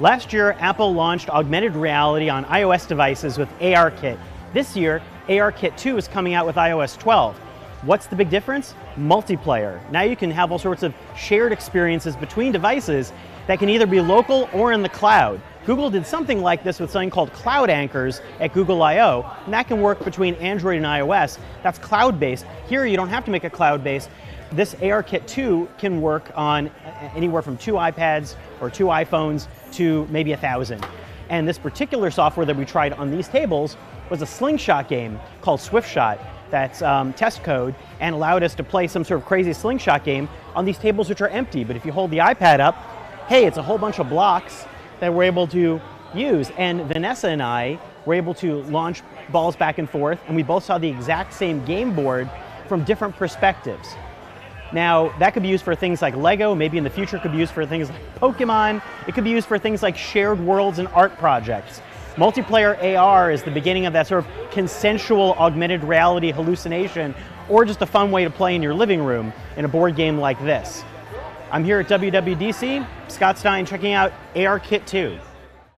Last year, Apple launched augmented reality on iOS devices with ARKit. This year, ARKit 2 is coming out with iOS 12. What's the big difference? Multiplayer. Now you can have all sorts of shared experiences between devices that can either be local or in the cloud. Google did something like this with something called Cloud Anchors at Google I/O, and that can work between Android and iOS. That's cloud-based. Here you don't have to make a cloud-based. This ARKit 2 can work on anywhere from two iPads or two iPhones to maybe a thousand. And this particular software that we tried on these tables was a slingshot game called SwiftShot that's um, test code and allowed us to play some sort of crazy slingshot game on these tables which are empty. But if you hold the iPad up, hey, it's a whole bunch of blocks that we're able to use. And Vanessa and I were able to launch balls back and forth, and we both saw the exact same game board from different perspectives. Now, that could be used for things like Lego, maybe in the future it could be used for things like Pokemon, it could be used for things like shared worlds and art projects. Multiplayer AR is the beginning of that sort of consensual augmented reality hallucination, or just a fun way to play in your living room in a board game like this. I'm here at WWDC, Scott Stein checking out ARKit 2.